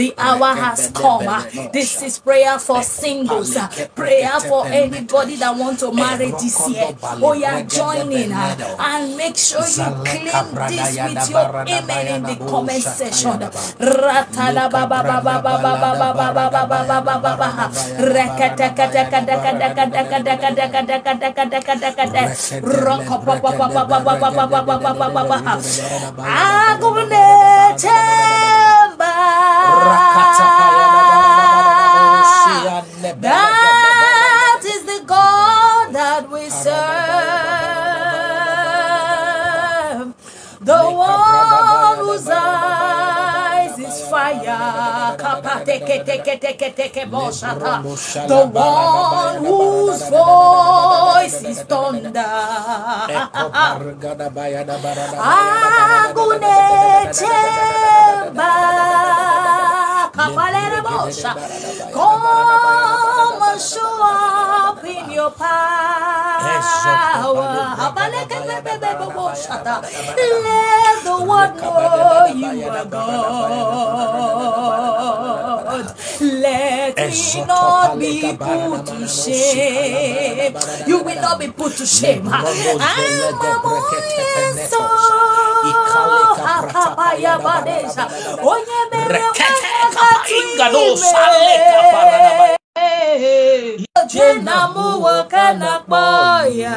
The hour has come. This is prayer for singles, prayer for anybody that wants to marry this year. Oh, yeah, join in and make sure you claim this with your amen in the comment section. Ratala baba fire. The one whose voice is thunder. Agune chemba. Kapalere bosha. Come and show up in your power. Let the world know you are God. Let me not be put to shame. You will not be put to shame. I'm a so akapaya badesha. Onye mere Ingado sale kaparada. Jena mu wakana kpoya.